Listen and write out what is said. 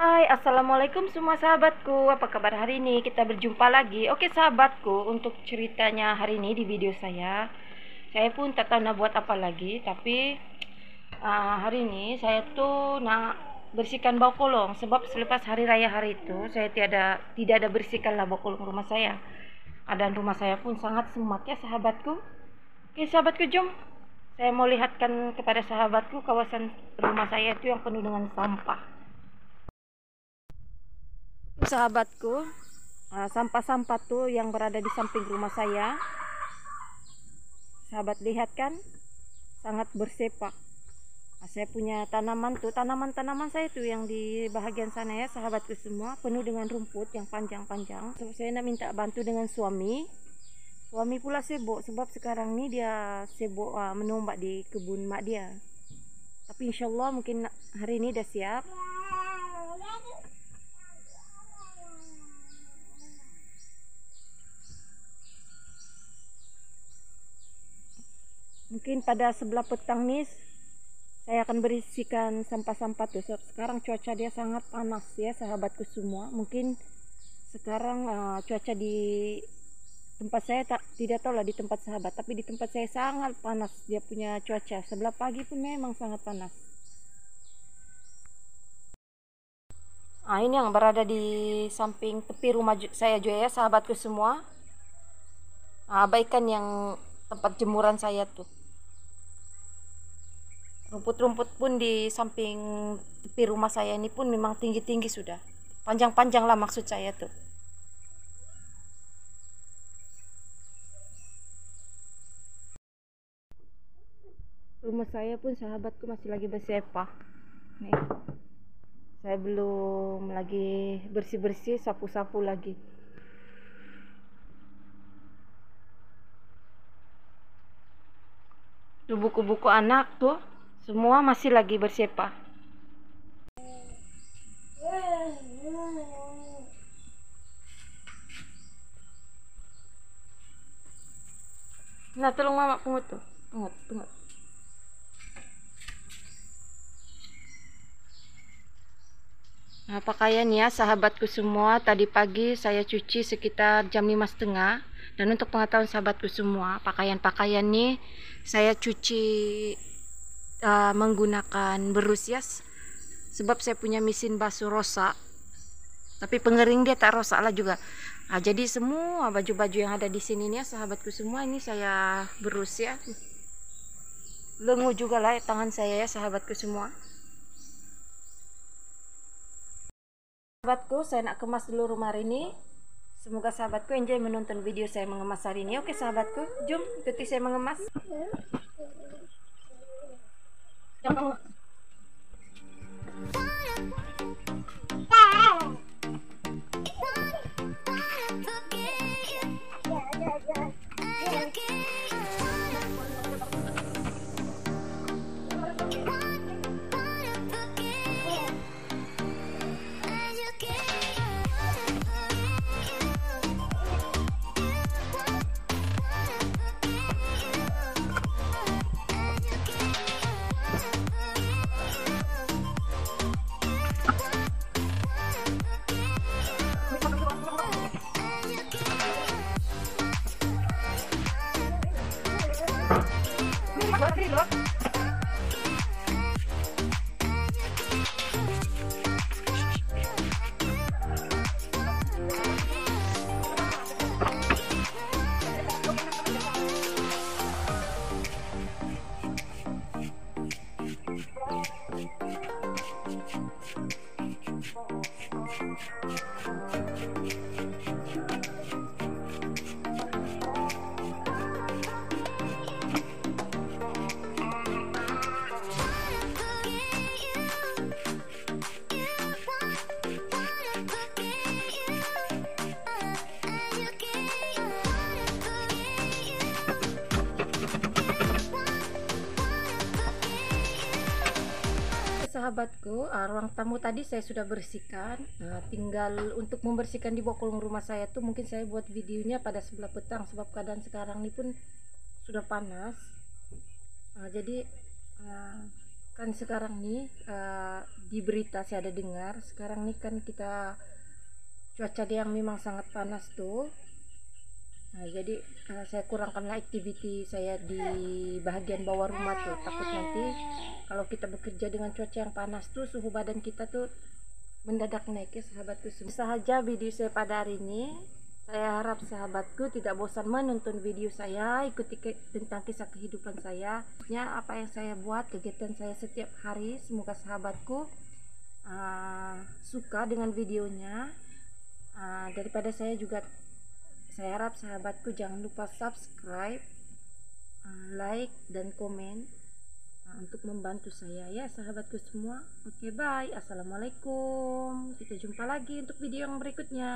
Hai, assalamualaikum semua sahabatku. Apa kabar hari ini? Kita berjumpa lagi. Oke, sahabatku, untuk ceritanya hari ini di video saya, saya pun tak tahu nak buat apa lagi. Tapi uh, hari ini saya tuh nak bersihkan bau kolong. Sebab selepas hari raya hari itu, saya tiada tidak ada bersihkan lah bau kolong rumah saya. Keadaan rumah saya pun sangat semak ya, sahabatku. Oke, sahabatku, jom. Saya mau lihatkan kepada sahabatku kawasan rumah saya itu yang penuh dengan sampah sahabatku ah, sampah-sampah tuh yang berada di samping rumah saya. Sahabat lihat kan? Sangat bersepak nah, saya punya tanaman tuh. Tanaman-tanaman saya tuh yang di bahagian sana ya sahabatku semua. Penuh dengan rumput yang panjang-panjang. So, saya nak minta bantu dengan suami. Suami pula sibuk. Sebab sekarang ini dia sibuk uh, menombak di kebun mak dia. Tapi insyaallah mungkin hari ini dah siap mungkin pada sebelah petang nih saya akan berisikan sampah-sampah tuh. Sekarang cuaca dia sangat panas ya sahabatku semua. Mungkin sekarang uh, cuaca di tempat saya tak tidak tahu lah di tempat sahabat tapi di tempat saya sangat panas. Dia punya cuaca. Sebelah pagi pun memang sangat panas. Nah ini yang berada di samping tepi rumah saya juga ya sahabatku semua. Nah, abaikan yang tempat jemuran saya tuh rumput-rumput pun di samping tepi rumah saya ini pun memang tinggi-tinggi sudah. Panjang-panjang lah maksud saya tuh. Rumah saya pun sahabatku masih lagi bersepah. Nih. Saya belum lagi bersih-bersih sapu-sapu lagi. Buku-buku anak tuh semua masih lagi bersepah. Nah, tolong mama pungut tuh. Pungut, pungut. Nah, pakaian ya sahabatku semua tadi pagi saya cuci sekitar jam lima setengah dan untuk pengetahuan sahabatku semua pakaian-pakaian nih saya cuci uh, menggunakan berusias sebab saya punya mesin basuh rosak tapi pengering dia tak rosak lah juga. Nah, jadi semua baju-baju yang ada di sini nih ya sahabatku semua ini saya berus ya. Lengu juga lah ya, tangan saya ya sahabatku semua. Sahabatku saya nak kemas dulu rumah ini semoga sahabatku enjoy menonton video saya mengemas hari ini oke sahabatku jom ikuti saya mengemas 然后 Jangan. Sahabatku uh, ruang tamu tadi saya sudah bersihkan. Uh, tinggal untuk membersihkan di kolong rumah saya tuh mungkin saya buat videonya pada sebelah petang sebab keadaan sekarang ini pun sudah panas. Uh, jadi uh, kan sekarang nih uh, di berita saya ada dengar sekarang nih kan kita cuaca yang memang sangat panas tuh nah jadi uh, saya kurangkanlah aktiviti saya di bagian bawah rumah tuh takut nanti kalau kita bekerja dengan cuaca yang panas tuh suhu badan kita tuh mendadak naik ya sahabatku semua saja video saya pada hari ini saya harap sahabatku tidak bosan menonton video saya, ikuti ke, tentang kisah kehidupan saya, ya apa yang saya buat, kegiatan saya setiap hari. Semoga sahabatku uh, suka dengan videonya. Uh, daripada saya juga, saya harap sahabatku jangan lupa subscribe, uh, like dan komen uh, untuk membantu saya ya sahabatku semua. Oke bye, assalamualaikum. Kita jumpa lagi untuk video yang berikutnya.